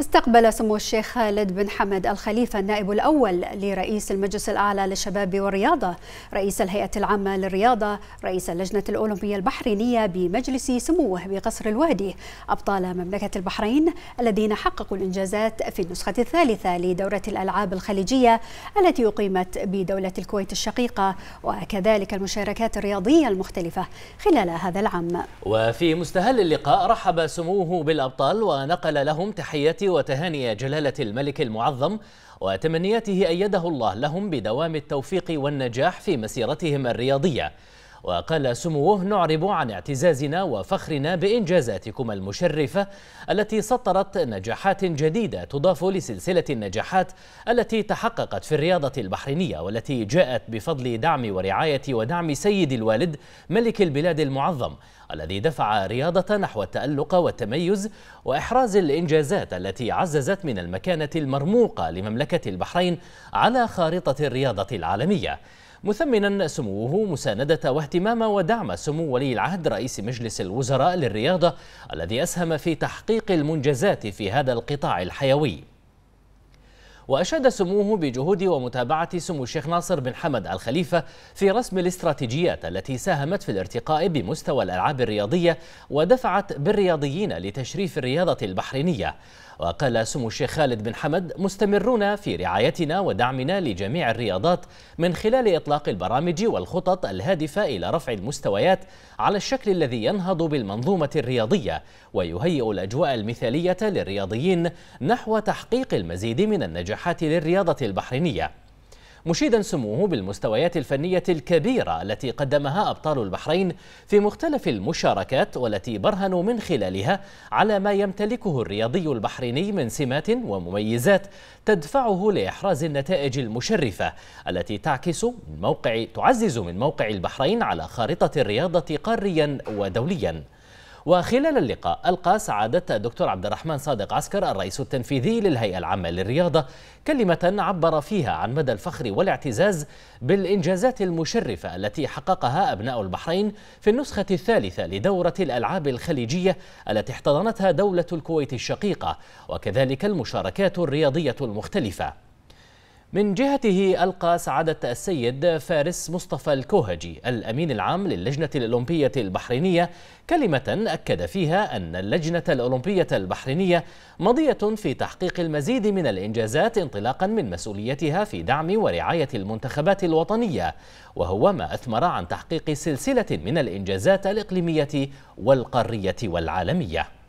استقبل سمو الشيخ خالد بن حمد الخليفة النائب الأول لرئيس المجلس الأعلى للشباب والرياضة رئيس الهيئة العامة للرياضة رئيس اللجنة الأولمبية البحرينية بمجلس سموه بقصر الوادي أبطال مملكة البحرين الذين حققوا الإنجازات في النسخة الثالثة لدورة الألعاب الخليجية التي أقيمت بدولة الكويت الشقيقة وكذلك المشاركات الرياضية المختلفة خلال هذا العام. وفي مستهل اللقاء رحب سموه بالأبطال ونقل لهم تحيات وتهاني جلالة الملك المعظم وتمنياته أيده الله لهم بدوام التوفيق والنجاح في مسيرتهم الرياضية. وقال سموه نعرب عن اعتزازنا وفخرنا بإنجازاتكم المشرفة التي سطرت نجاحات جديدة تضاف لسلسلة النجاحات التي تحققت في الرياضة البحرينية والتي جاءت بفضل دعم ورعاية ودعم سيد الوالد ملك البلاد المعظم الذي دفع رياضة نحو التألق والتميز وإحراز الإنجازات التي عززت من المكانة المرموقة لمملكة البحرين على خارطة الرياضة العالمية. مثمنا سموه مساندة واهتمام ودعم سمو ولي العهد رئيس مجلس الوزراء للرياضة الذي أسهم في تحقيق المنجزات في هذا القطاع الحيوي. وأشاد سموه بجهود ومتابعة سمو الشيخ ناصر بن حمد الخليفة في رسم الاستراتيجيات التي ساهمت في الارتقاء بمستوى الألعاب الرياضية ودفعت بالرياضيين لتشريف الرياضة البحرينية. وقال سمو الشيخ خالد بن حمد مستمرون في رعايتنا ودعمنا لجميع الرياضات من خلال إطلاق البرامج والخطط الهادفة إلى رفع المستويات على الشكل الذي ينهض بالمنظومة الرياضية ويهيئ الأجواء المثالية للرياضيين نحو تحقيق المزيد من النجاحات للرياضة البحرينية. مشيدا سموه بالمستويات الفنية الكبيرة التي قدمها أبطال البحرين في مختلف المشاركات والتي برهنوا من خلالها على ما يمتلكه الرياضي البحريني من سمات ومميزات تدفعه لإحراز النتائج المشرفة التي تعكس من موقع تعزز من موقع البحرين على خارطة الرياضة قاريا ودوليا. وخلال اللقاء ألقى سعادة الدكتور عبد الرحمن صادق عسكر الرئيس التنفيذي للهيئة العامة للرياضة كلمة عبر فيها عن مدى الفخر والاعتزاز بالإنجازات المشرفة التي حققها أبناء البحرين في النسخة الثالثة لدورة الألعاب الخليجية التي احتضنتها دولة الكويت الشقيقة وكذلك المشاركات الرياضية المختلفة. من جهته ألقى سعادة السيد فارس مصطفى الكوهجي الأمين العام للجنة الأولمبية البحرينية كلمة أكد فيها أن اللجنة الأولمبية البحرينية مضية في تحقيق المزيد من الإنجازات انطلاقا من مسؤوليتها في دعم ورعاية المنتخبات الوطنية وهو ما أثمر عن تحقيق سلسلة من الإنجازات الإقليمية والقارية والعالمية.